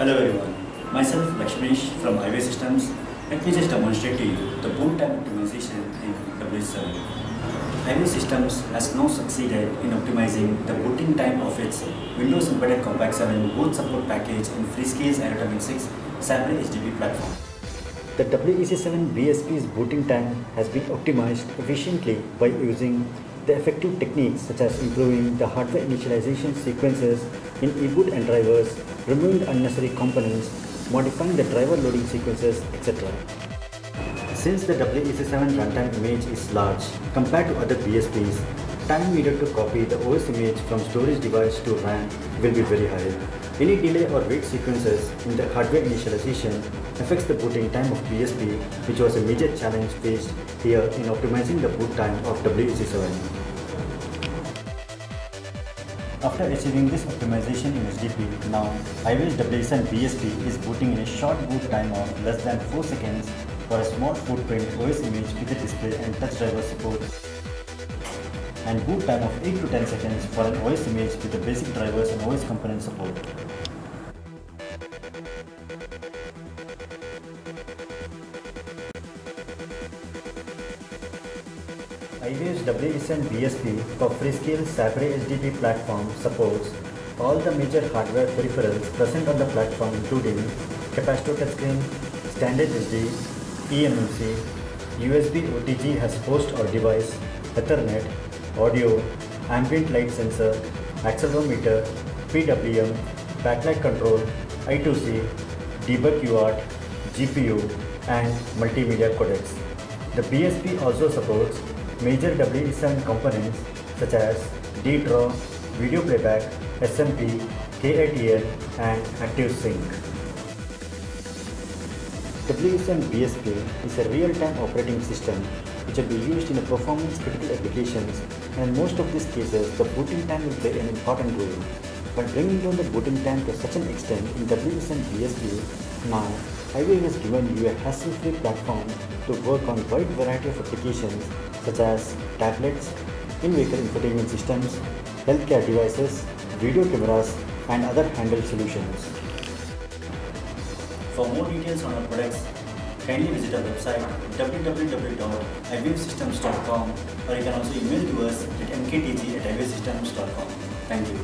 Hello everyone, myself Lakshmesh from iWave Systems. Let me just demonstrate to you the boot time optimization in W7. iWave Systems has now succeeded in optimizing the booting time of its Windows Embedded Compact 7 board support package in Freescale's Aerotomic 6 Sabre SDP platform. The WEC7 BSP's booting time has been optimized efficiently by using the effective techniques such as improving the hardware initialization sequences in eBoot and drivers, removing unnecessary components, modifying the driver loading sequences, etc. Since the WEC7 runtime image is large compared to other BSPs, time needed to copy the OS image from storage device to RAM will be very high. Any delay or wait sequences in the hardware initialization affects the booting time of BSP which was a major challenge faced here in optimizing the boot time of WEC7. After achieving this optimization in SDP, now iWave's WSN BSP is booting in a short boot time of less than 4 seconds for a small footprint OS image with a display and touch driver support and boot time of 8 to 10 seconds for an OS image with the basic drivers and OS component support. iWaves WSN BSP for Freescale Sabre SDP platform supports all the major hardware peripherals present on the platform including capacitor touchscreen, standard SD, eMMC, USB OTG has host or device, Ethernet, audio, ambient light sensor, accelerometer, PWM, backlight control, I2C, debug UART, GPU, and multimedia codecs. The BSP also supports major WE7 components such as DDRAW, video playback, SMP, KATL, and ActiveSync. WSN BSP is a real-time operating system which will be used in a performance critical applications and in most of these cases the booting time will play an important role. By bringing down the booting time to such an extent in WSN BSP, now iWave has given you a hassle-free platform to work on wide variety of applications such as tablets, in-vehicle infotainment systems, healthcare devices, video cameras and other handheld solutions. For more details on our products, kindly visit our website www.iwavesystems.com or you can also email to us at mktg at. Thank you.